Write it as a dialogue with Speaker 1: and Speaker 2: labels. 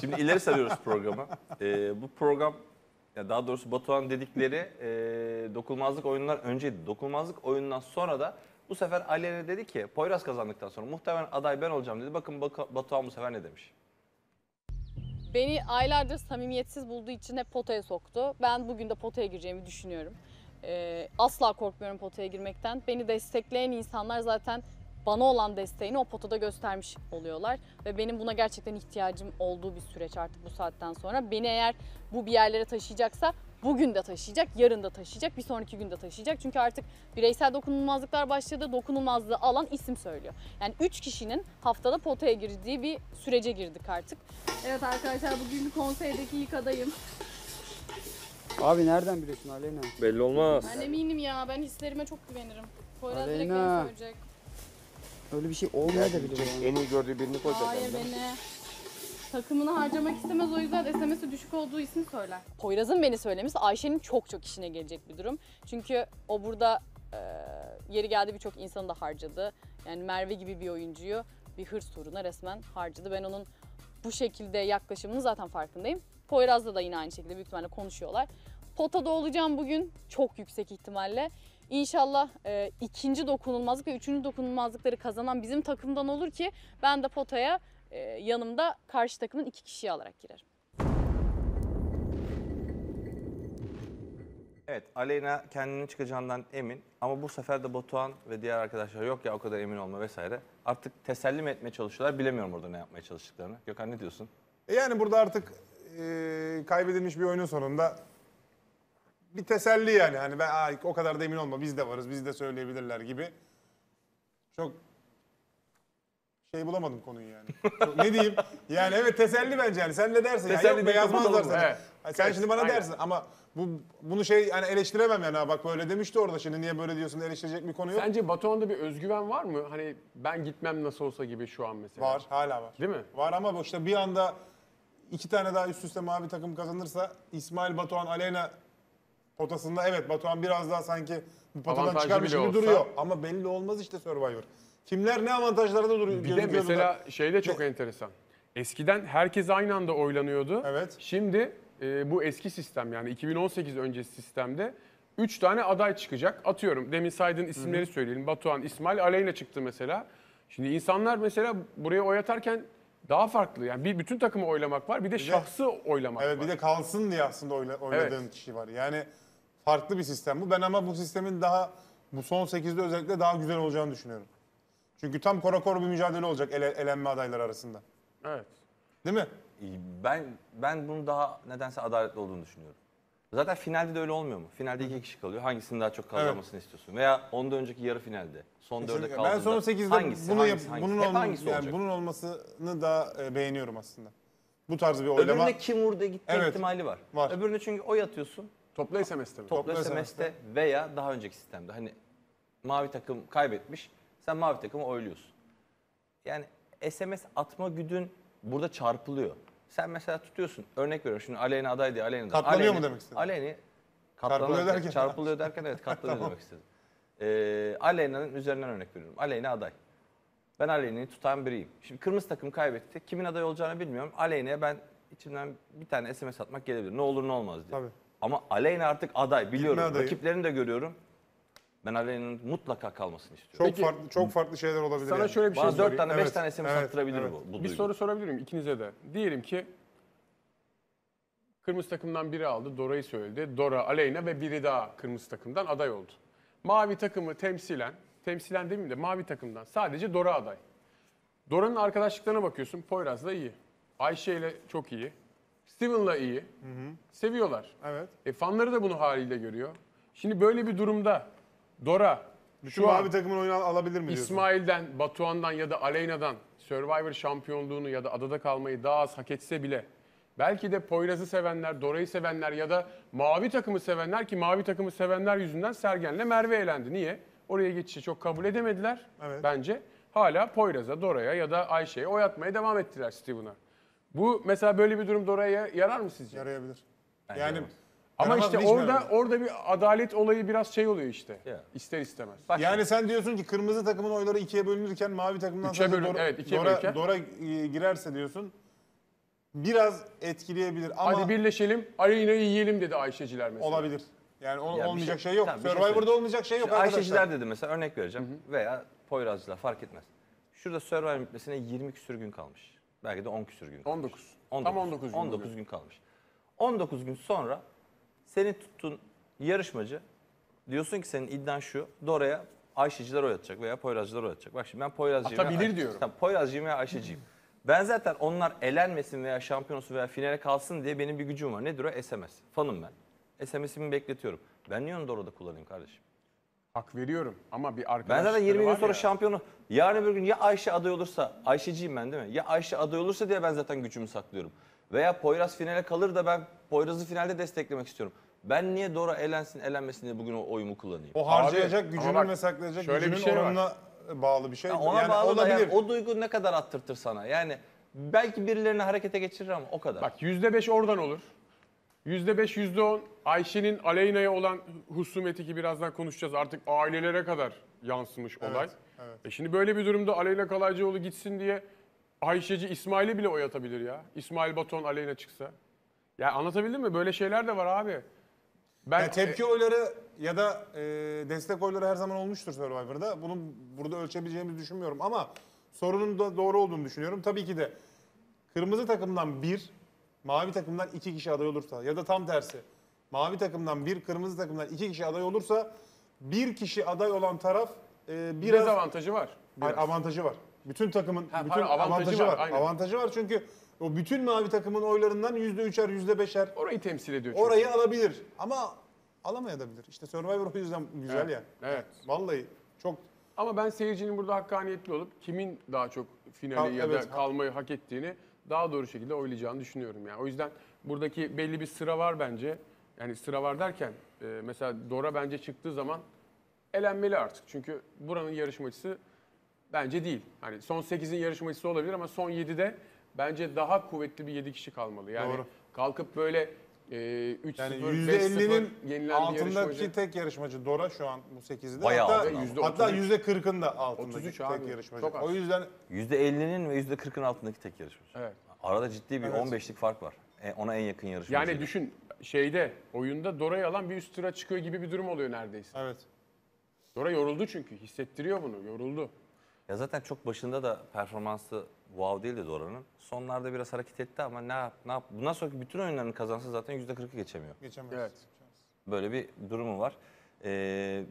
Speaker 1: Şimdi ileri sarıyoruz programı. Ee, bu program, ya daha doğrusu Batuhan dedikleri e, dokunulmazlık oyunlar önceydi. Dokunulmazlık oyunundan sonra da bu sefer Aleyna dedi ki Poyraz kazandıktan sonra muhtemelen aday ben olacağım dedi. Bakın Bak- Batuhan bu sefer ne demiş.
Speaker 2: Beni aylardır samimiyetsiz bulduğu için hep potaya soktu. Ben bugün de potaya gireceğimi düşünüyorum. Ee, asla korkmuyorum potaya girmekten. Beni destekleyen insanlar zaten bana olan desteğini o potada göstermiş oluyorlar. Ve benim buna gerçekten ihtiyacım olduğu bir süreç artık bu saatten sonra. Beni eğer bu bir yerlere taşıyacaksa bugün de taşıyacak, yarın da taşıyacak, bir sonraki gün de taşıyacak. Çünkü artık bireysel dokunulmazlıklar başladı. Dokunulmazlığı alan isim söylüyor. Yani 3 kişinin haftada potaya girdiği bir sürece girdik artık. Evet arkadaşlar bugün konseydeki ilk adayım.
Speaker 3: Abi nereden biliyorsun Aleyna?
Speaker 1: Belli olmaz.
Speaker 2: Ben eminim ya ben hislerime çok güvenirim. Poyraz direkt
Speaker 3: Aleyna.
Speaker 2: beni söyleyecek.
Speaker 3: Öyle bir şey olmayabilir yani.
Speaker 4: En iyi gördüğü birini koyacak.
Speaker 2: Hayır
Speaker 4: yanına.
Speaker 2: beni. Takımını harcamak istemez o yüzden SMS'i düşük olduğu ismi söyler. Poyraz'ın beni söylemesi Ayşe'nin çok çok işine gelecek bir durum. Çünkü o burada e, yeri geldi birçok insanı da harcadı. Yani Merve gibi bir oyuncuyu bir hırs uğruna resmen harcadı. Ben onun bu şekilde yaklaşımının zaten farkındayım. Poyraz'la da yine aynı şekilde büyük ihtimalle konuşuyorlar. Potada olacağım bugün çok yüksek ihtimalle. İnşallah e, ikinci dokunulmazlık ve üçüncü dokunulmazlıkları kazanan bizim takımdan olur ki ben de potaya e, yanımda karşı takımın iki kişiyi alarak girerim.
Speaker 1: Evet Aleyna kendinin çıkacağından emin ama bu sefer de Batuhan ve diğer arkadaşlar yok ya o kadar emin olma vesaire. Artık teselli mi etmeye çalışıyorlar bilemiyorum orada ne yapmaya çalıştıklarını. Gökhan ne diyorsun?
Speaker 5: E Yani burada artık e, kaybedilmiş bir oyunun sonunda bir teselli yani. Hani ben "Aa, o kadar da emin olma biz de varız biz de söyleyebilirler gibi. Çok şey bulamadım konuyu yani. Çok- ne diyeyim? Yani evet teselli bence yani. Sen ne dersin?
Speaker 1: Teselli
Speaker 5: ya yok yazmazlar sana.
Speaker 4: Evet.
Speaker 5: Hani sen şimdi bana
Speaker 4: Aynen.
Speaker 5: dersin ama bu bunu şey hani eleştiremem yani. Ha, bak böyle demişti orada şimdi niye böyle diyorsun eleştirecek bir konu yok.
Speaker 4: Sence Batuhan'da bir özgüven var mı? Hani ben gitmem nasıl olsa gibi şu an mesela.
Speaker 5: Var hala var.
Speaker 4: Değil mi?
Speaker 5: Var ama işte bir anda iki tane daha üst üste mavi takım kazanırsa İsmail Batuhan Aleyna potasında evet Batuhan biraz daha sanki bu potadan
Speaker 4: Avantajlı
Speaker 5: çıkarmış
Speaker 4: bile
Speaker 5: gibi
Speaker 4: olsa.
Speaker 5: duruyor. Ama belli olmaz işte Survivor. Kimler ne avantajlarda duruyor?
Speaker 4: Bir de
Speaker 5: gözüküyor
Speaker 4: mesela şey de çok enteresan. Eskiden herkes aynı anda oylanıyordu.
Speaker 5: Evet.
Speaker 4: Şimdi e, bu eski sistem yani 2018 öncesi sistemde 3 tane aday çıkacak. Atıyorum demin saydığın isimleri söyleyelim. Batuhan, İsmail, Aleyna çıktı mesela. Şimdi insanlar mesela buraya oy atarken daha farklı. Yani bir bütün takımı oylamak var bir de şahsı oylamak
Speaker 5: Evet
Speaker 4: var.
Speaker 5: bir de kalsın diye aslında oyla- oynadığın kişi var. Yani farklı bir sistem bu. Ben ama bu sistemin daha bu son 8'de özellikle daha güzel olacağını düşünüyorum. Çünkü tam korakor bir mücadele olacak ele, elenme adayları arasında.
Speaker 4: Evet.
Speaker 5: Değil mi?
Speaker 1: Ben ben bunun daha nedense adaletli olduğunu düşünüyorum. Zaten finalde de öyle olmuyor mu? Finalde iki kişi kalıyor. Hangisinin daha çok kazanmasını istiyorsun? Veya ondan önceki yarı finalde, son dörde
Speaker 5: Kesinlikle.
Speaker 1: kaldığında
Speaker 5: Ben son 8'de
Speaker 1: hangisi,
Speaker 5: bunu
Speaker 1: hangisi,
Speaker 5: yap,
Speaker 1: hangisi?
Speaker 5: bunun
Speaker 1: Hep
Speaker 5: olma-
Speaker 1: hangisi
Speaker 5: yani
Speaker 1: olacak?
Speaker 5: bunun olmasını da e, beğeniyorum aslında. Bu tarz bir oylama.
Speaker 1: Öbüründe kim vurdu gitti
Speaker 5: Evet.
Speaker 1: ihtimali var.
Speaker 5: Var.
Speaker 1: Öbüründe çünkü oy atıyorsun.
Speaker 4: Topla SMS'te mi?
Speaker 1: Toplu
Speaker 5: Toplu
Speaker 1: SMS'te veya daha önceki sistemde. Hani mavi takım kaybetmiş. Sen mavi takımı oyluyorsun. Yani SMS atma güdün burada çarpılıyor. Sen mesela tutuyorsun. Örnek veriyorum. Şimdi Aleyna aday diye Aleyna.
Speaker 5: Katlanıyor mu demek istedin?
Speaker 1: Aleyna
Speaker 5: Çarpılıyor
Speaker 1: katlanıyor
Speaker 5: derken?
Speaker 1: Çarpılıyor derken evet katlanıyor demek istedim. Ee, Aleyna'nın üzerinden örnek veriyorum. Aleyna aday. Ben Aleyna'yı tutan biriyim. Şimdi kırmızı takım kaybetti. Kimin aday olacağını bilmiyorum. Aleyna'ya ben içimden bir tane SMS atmak gelebilir. Ne olur ne olmaz diye.
Speaker 5: Tabii.
Speaker 1: Ama Aleyna artık aday biliyorum.
Speaker 5: adayı.
Speaker 1: Rakiplerini de görüyorum. Ben Aleyna'nın mutlaka kalmasını istiyorum.
Speaker 5: Çok
Speaker 4: Peki,
Speaker 5: farklı çok farklı şeyler olabilir.
Speaker 4: Sana
Speaker 5: yani.
Speaker 4: şöyle bir şey
Speaker 1: Bana 4
Speaker 4: sorayım.
Speaker 1: tane 5
Speaker 5: Evet,
Speaker 1: tane SMS
Speaker 5: evet,
Speaker 1: attırabilir
Speaker 5: evet.
Speaker 1: bu, bu
Speaker 4: Bir
Speaker 1: duygu.
Speaker 4: soru sorabilir miyim ikinize de? Diyelim ki kırmızı takımdan biri aldı, Dora'yı söyledi. Dora, Aleyna ve biri daha kırmızı takımdan aday oldu. Mavi takımı temsilen, temsilen demeyeyim de mavi takımdan sadece Dora aday. Dora'nın arkadaşlıklarına bakıyorsun. Poyraz'la iyi. Ayşe ile çok iyi. Steven'la iyi. Seviyorlar.
Speaker 5: Evet.
Speaker 4: E fanları da bunu haliyle görüyor. Şimdi böyle bir durumda Dora
Speaker 5: Şu
Speaker 4: şu an
Speaker 5: mavi takımın oyunu al- alabilir mi diyorsun?
Speaker 4: İsmail'den, Batuhan'dan ya da Aleyna'dan Survivor şampiyonluğunu ya da adada kalmayı daha az hak etse bile belki de Poyraz'ı sevenler, Dora'yı sevenler ya da mavi takımı sevenler ki mavi takımı sevenler yüzünden Sergen'le Merve eğlendi. Niye? Oraya geçişi çok kabul edemediler
Speaker 5: Evet.
Speaker 4: bence. Hala Poyraz'a, Dora'ya ya da Ayşe'ye oy atmaya devam ettiler Steven'a. Bu mesela böyle bir durum Dora'ya yarar mı sizce?
Speaker 5: Yarayabilir.
Speaker 1: Bence
Speaker 5: yani
Speaker 1: yaramaz.
Speaker 4: Ama
Speaker 5: yaramaz
Speaker 4: işte
Speaker 5: mı? Hiç
Speaker 4: orada
Speaker 5: yaramaz.
Speaker 4: orada bir adalet olayı biraz şey oluyor işte.
Speaker 1: Ya.
Speaker 4: İster istemez.
Speaker 1: Bak
Speaker 5: Yani sen diyorsun ki kırmızı takımın oyları ikiye bölünürken mavi takımdan
Speaker 4: Üçe
Speaker 5: sadece
Speaker 4: bölün-
Speaker 5: Dora,
Speaker 4: evet, ikiye
Speaker 5: Dora,
Speaker 4: bölünürken.
Speaker 5: Dora, e, girerse diyorsun. biraz etkileyebilir ama
Speaker 4: Hadi birleşelim, Aleyna'yı yiyelim dedi Ayşeciler mesela.
Speaker 5: olabilir. Yani o-
Speaker 1: Ya bir
Speaker 5: olmayacak
Speaker 1: şey-
Speaker 5: şey, yok.
Speaker 1: Tamam, şey
Speaker 5: Survivor'da
Speaker 1: söyleyeyim.
Speaker 5: olmayacak şey yok
Speaker 1: Şimdi
Speaker 5: arkadaşlar.
Speaker 1: Ayşeciler dedi mesela örnek vereceğim veya Poyrazcılar fark etmez. Şurada Survivor bitmesine 20 küsür gün kalmış. Belki de 10 küsür gün kalmış.
Speaker 4: 19. Tam 19 gün
Speaker 1: 19
Speaker 4: bugün.
Speaker 1: gün kalmış. 19 gün sonra senin tuttuğun yarışmacı diyorsun ki senin iddian şu. Dora'ya Ayşeciler oy atacak veya Poyrazcılar oy atacak. Bak şimdi ben Poyrazcıyım. veya
Speaker 4: Atabilir
Speaker 1: Ay-
Speaker 4: diyorum.
Speaker 1: Tamam, Poyrazcıyım veya Ayşeciyim. Ben zaten onlar elenmesin veya şampiyon olsun veya finale kalsın diye benim bir gücüm var. Nedir o? SMS. Fanım ben. SMS'imi bekletiyorum. Ben niye onu Dora'da kullanayım kardeşim?
Speaker 4: Hak veriyorum ama bir
Speaker 1: Ben
Speaker 4: arkadaşlıkları
Speaker 1: zaten 20 gün sonra
Speaker 4: ya.
Speaker 1: şampiyonu. Yarın bir gün ya Ayşe aday olursa, Ayşeciyim ben değil mi? Ya Ayşe aday olursa diye ben zaten gücümü saklıyorum. Veya Poyraz finale kalır da ben Poyraz'ı finalde desteklemek istiyorum. Ben niye Dora elensin, elenmesin diye bugün o oyumu kullanayım?
Speaker 5: O harcayacak gücünün ve saklayacak
Speaker 4: şöyle bir
Speaker 5: gücünün
Speaker 4: şey var.
Speaker 5: oranına bağlı bir şey.
Speaker 1: Ya ona
Speaker 5: yani
Speaker 1: bağlı da
Speaker 5: olabilir.
Speaker 1: yani o duygu ne kadar attırtır sana? Yani belki birilerini harekete geçirir ama o kadar.
Speaker 4: Bak %5 oradan olur. %5, %10 Ayşe'nin Aleyna'ya olan husumeti ki birazdan konuşacağız. Artık ailelere kadar yansımış olay.
Speaker 5: evet.
Speaker 4: E şimdi böyle bir durumda Aleyna Kalaycıoğlu gitsin diye Ayşeci İsmail'i bile oy atabilir ya. İsmail Baton Aleyna çıksa. Ya anlatabildim mi? Böyle şeyler de var abi. Ben
Speaker 5: Yani tepki oyları ya da e, destek oyları her zaman olmuştur Survivor'da. Bunun burada ölçebileceğimizi düşünmüyorum ama sorunun da doğru olduğunu düşünüyorum. Tabii ki de kırmızı takımdan bir, mavi takımdan iki kişi aday olursa ya da tam tersi. Mavi takımdan bir, kırmızı takımdan iki kişi aday olursa bir kişi aday olan taraf e,
Speaker 4: bir
Speaker 5: biraz
Speaker 4: dezavantajı var.
Speaker 5: Hayır, avantajı var. Bütün takımın
Speaker 4: Ha,
Speaker 5: bütün
Speaker 4: pardon, avantajı
Speaker 5: avantajı,
Speaker 4: var, aynen.
Speaker 5: Avantajı var çünkü o bütün mavi takımın oylarından yüzde üçer, yüzde beşer
Speaker 4: Orayı temsil ediyor çünkü.
Speaker 5: orayı alabilir. Ama alamayabilir. İşte Survivor o yüzden güzel
Speaker 4: Evet,
Speaker 5: ya.
Speaker 4: evet.
Speaker 5: Vallahi çok
Speaker 4: Ama ben seyircinin burada hakkaniyetli olup kimin daha çok finali
Speaker 5: Kal-
Speaker 4: ya
Speaker 5: evet.
Speaker 4: da kalmayı hak ettiğini daha doğru şekilde oylayacağını düşünüyorum yani. O yüzden buradaki belli bir sıra var bence. Yani sıra var derken e, mesela Dora bence çıktığı zaman elenmeli artık. Çünkü buranın yarışmacısı bence değil. Hani son 8'in yarışmacısı olabilir ama son 7'de bence daha kuvvetli bir 7 kişi kalmalı. Yani
Speaker 5: Doğru.
Speaker 4: kalkıp böyle e, 3-0,
Speaker 5: yani
Speaker 4: 5-0
Speaker 5: %50'nin
Speaker 4: yenilen bir
Speaker 5: altındaki tek yarışmacı Dora şu an bu 8'de.
Speaker 1: Bayağı
Speaker 5: hatta
Speaker 1: altında
Speaker 4: ama.
Speaker 5: hatta
Speaker 4: %33.
Speaker 5: %40'ın da altındaki
Speaker 4: 33
Speaker 5: tek
Speaker 4: abi,
Speaker 5: yarışmacı.
Speaker 4: çok az.
Speaker 5: O yüzden
Speaker 1: %50'nin ve %40'ın altındaki tek yarışmacı.
Speaker 4: Evet.
Speaker 1: Arada ciddi bir
Speaker 5: Evet.
Speaker 1: 15'lik fark var. E, ona en yakın yarışmacı.
Speaker 4: Yani düşün şeyde oyunda Dora'yı alan bir üst tura çıkıyor gibi bir durum oluyor neredeyse.
Speaker 5: evet.
Speaker 4: Dora yoruldu çünkü hissettiriyor bunu yoruldu.
Speaker 1: Ya zaten çok başında da performansı wow değildi Dora'nın. Sonlarda biraz hareket etti ama ne yap, ne yap? Bundan sonraki bütün oyunlarını kazansa zaten %40'ı geçemiyor.
Speaker 5: Geçemez.
Speaker 4: Evet.
Speaker 1: Böyle bir durumu var. Ee,